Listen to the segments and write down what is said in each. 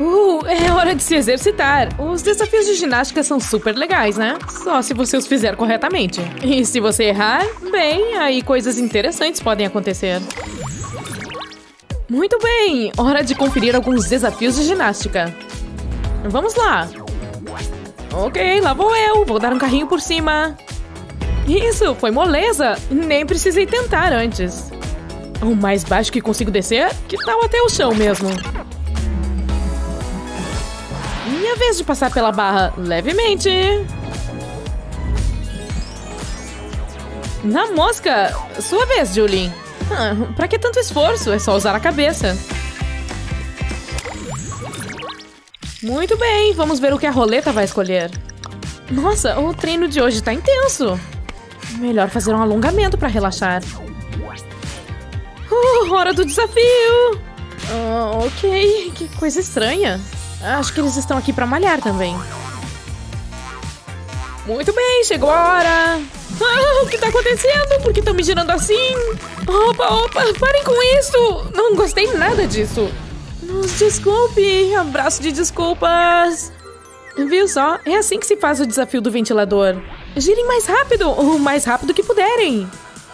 Uh, é hora de se exercitar. Os desafios de ginástica são super legais, né? Só se você os fizer corretamente. E se você errar, bem, aí coisas interessantes podem acontecer. Muito bem, hora de conferir alguns desafios de ginástica. Vamos lá. Ok, lá vou eu. Vou dar um carrinho por cima. Isso, foi moleza. Nem precisei tentar antes. O mais baixo que consigo descer? Que tal até o chão mesmo? Minha vez de passar pela barra levemente. Na mosca! Sua vez, Julie. Ah, pra que tanto esforço? É só usar a cabeça. Muito bem, vamos ver o que a roleta vai escolher. Nossa, o treino de hoje tá intenso. Melhor fazer um alongamento para relaxar. Uh, hora do desafio! Uh, ok, que coisa estranha. Acho que eles estão aqui para malhar também. Muito bem, chegou a hora! Ah, o que tá acontecendo? Por que estão me girando assim? Opa, opa, parem com isso! Não gostei nada disso. Nos desculpe, abraço de desculpas. Viu só? É assim que se faz o desafio do ventilador. Girem mais rápido, o mais rápido que puderem.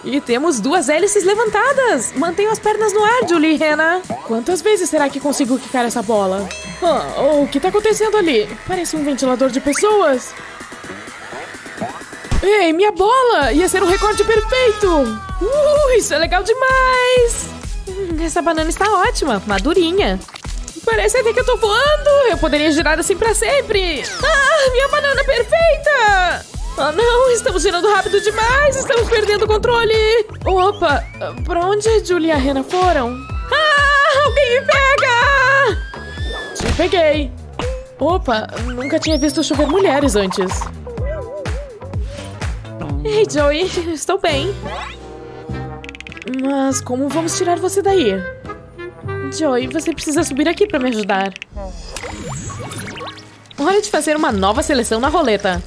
E temos duas hélices levantadas. Mantenham as pernas no ar, Julie Hannah. Quantas vezes será que consigo quicar essa bola? Ah, oh, o que tá acontecendo ali? Parece um ventilador de pessoas. Ei, minha bola! Ia ser um recorde perfeito! Uh, isso é legal demais! Hum, essa banana está ótima, madurinha. Parece até que eu tô voando! Eu poderia girar assim pra sempre! Ah, minha banana perfeita! Ah, não! Estamos girando rápido demais! Estamos perdendo o controle! Opa! Pra onde a Julia e a Rena foram? Ah! Alguém me pega! Te peguei! Opa! Nunca tinha visto chover mulheres antes. Ei, Joey! Estou bem. Mas como vamos tirar você daí? Joey, você precisa subir aqui para me ajudar. Hora de fazer uma nova seleção na roleta.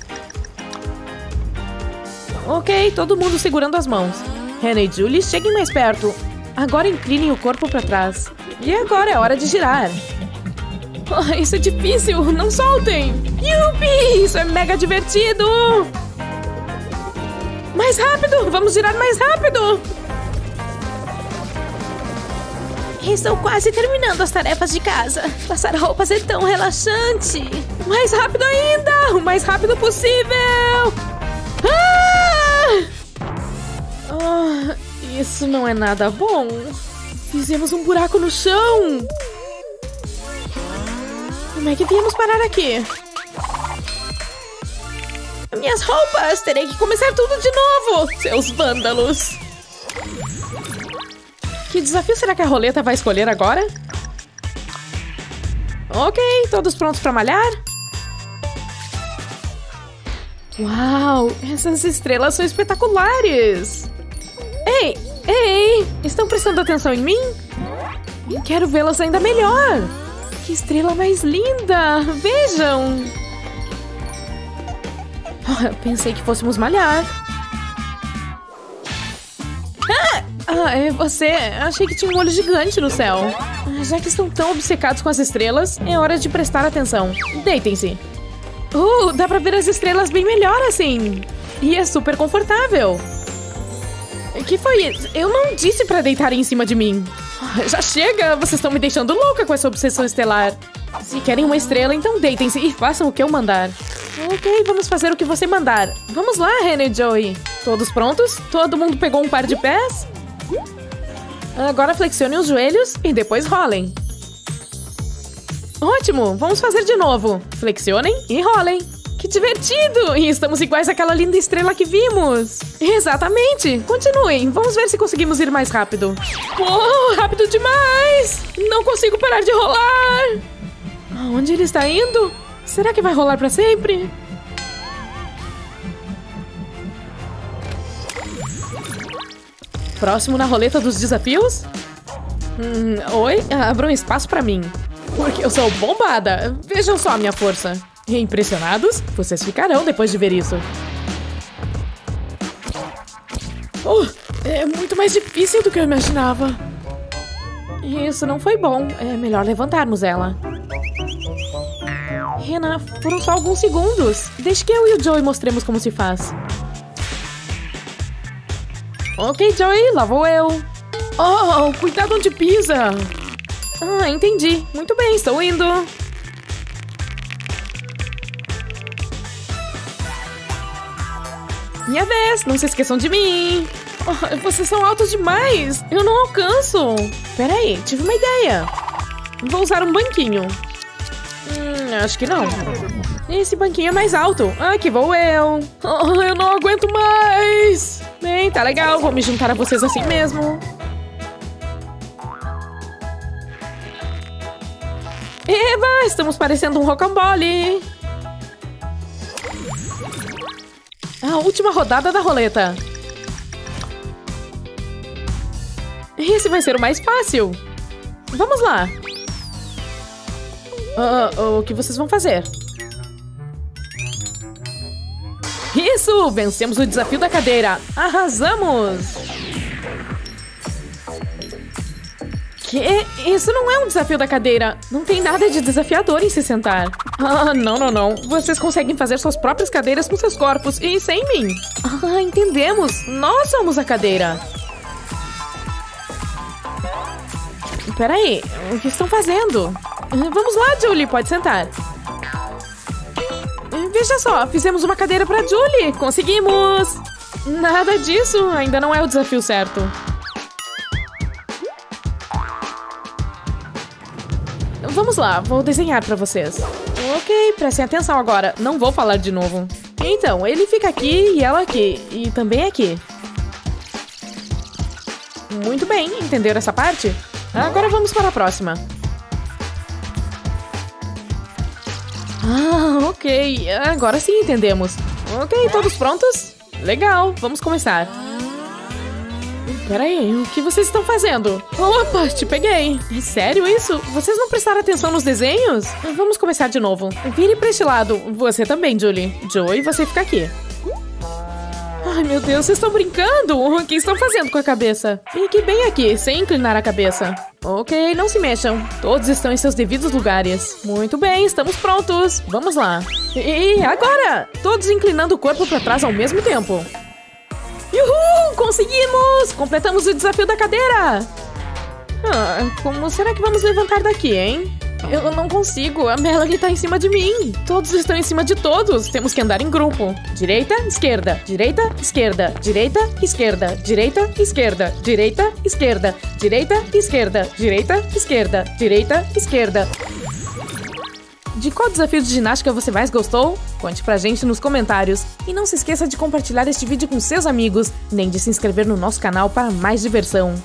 Ok, todo mundo segurando as mãos. Hannah e Julie, cheguem mais perto. Agora inclinem o corpo para trás. E agora é hora de girar. Oh, isso é difícil, não soltem! Yupi! Isso é mega divertido! Mais rápido! Vamos girar mais rápido! Estou quase terminando as tarefas de casa. Passar roupas é tão relaxante. Mais rápido ainda! O mais rápido possível! Ah! isso não é nada bom. Fizemos um buraco no chão. Como é que viemos parar aqui? Minhas roupas! Terei que começar tudo de novo! Seus vândalos! Que desafio será que a roleta vai escolher agora? Ok, todos prontos para malhar? Uau, essas estrelas são espetaculares! Ei, ei, estão prestando atenção em mim? Quero vê-las ainda melhor! Que estrela mais linda! Vejam! Oh, pensei que fôssemos malhar. Ah, é você. Achei que tinha um olho gigante no céu. Ah, já que estão tão obcecados com as estrelas, é hora de prestar atenção. Deitem-se. Uh, dá pra ver as estrelas bem melhor assim. E é super confortável. Que foi isso? Eu não disse pra deitarem em cima de mim. Já chega, vocês estão me deixando louca com essa obsessão estelar. Se querem uma estrela, então deitem-se e façam o que eu mandar. Ok, vamos fazer o que você mandar. Vamos lá, René e Joey. Todos prontos? Todo mundo pegou um par de pés? Agora flexionem os joelhos e depois rolem. Ótimo! Vamos fazer de novo. Flexionem e rolem. Que divertido! E estamos iguais àquela linda estrela que vimos. Exatamente! Continuem. Vamos ver se conseguimos ir mais rápido. Uou, rápido demais! Não consigo parar de rolar! Aonde ele está indo? Será que vai rolar para sempre? Próximo na roleta dos desafios? Hum, oi? Abra um espaço para mim. Porque eu sou bombada. Vejam só a minha força. Impressionados? Vocês ficarão depois de ver isso. Oh, é muito mais difícil do que eu imaginava. Isso não foi bom. É melhor levantarmos ela. pena, foram só alguns segundos. Deixe que eu e o Joey mostremos como se faz. Ok, Joey, lá vou eu. Oh, cuidado onde pisa. Ah, entendi. Muito bem, estou indo. Minha vez, não se esqueçam de mim. Oh, vocês são altos demais. Eu não alcanço. Peraí, tive uma ideia. Vou usar um banquinho. Hum, acho que não. Esse banquinho é mais alto. Ah, que vou eu. Oh, eu não aguento mais. Bem, tá legal. Vou me juntar a vocês assim mesmo. Eva, estamos parecendo um rocambole. A última rodada da roleta. Esse vai ser o mais fácil. Vamos lá. Uh, o que vocês vão fazer? Isso! Vencemos o desafio da cadeira! Arrasamos! Que? Isso não é um desafio da cadeira. Não tem nada de desafiador em se sentar. Ah, não, não, não. Vocês conseguem fazer suas próprias cadeiras com seus corpos e sem mim. Ah, entendemos. Nós somos a cadeira. Peraí, o que estão fazendo? Vamos lá, Julie, pode sentar. Veja só, fizemos uma cadeira para Julie. Conseguimos! Nada disso, ainda não é o desafio certo. Vamos lá, vou desenhar para vocês. Ok, prestem atenção agora, não vou falar de novo. Então, ele fica aqui e ela aqui, e também aqui. Muito bem, entenderam essa parte? Agora vamos para a próxima. Ah, ok, agora sim entendemos. Ok, todos prontos? Legal, vamos começar. Peraí, o que vocês estão fazendo? Opa, te peguei! É sério isso? Vocês não prestaram atenção nos desenhos? Vamos começar de novo. Vire pra este lado. Você também, Julie. Joey, você fica aqui. Ai, meu Deus, vocês estão brincando? O que estão fazendo com a cabeça? Fique bem aqui, sem inclinar a cabeça. Ok, não se mexam. Todos estão em seus devidos lugares. Muito bem, estamos prontos. Vamos lá. E agora? Todos inclinando o corpo para trás ao mesmo tempo. Uhul! Conseguimos! Completamos o desafio da cadeira! Ah, como será que vamos levantar daqui, hein? Eu não consigo, a Melanie tá em cima de mim. Todos estão em cima de todos. Temos que andar em grupo. Direita, esquerda, direita, esquerda, direita, esquerda, direita, esquerda, direita, esquerda, direita, esquerda, direita, esquerda, direita, esquerda. De qual desafio de ginástica você mais gostou? Conte pra gente nos comentários. E não se esqueça de compartilhar este vídeo com seus amigos, nem de se inscrever no nosso canal para mais diversão.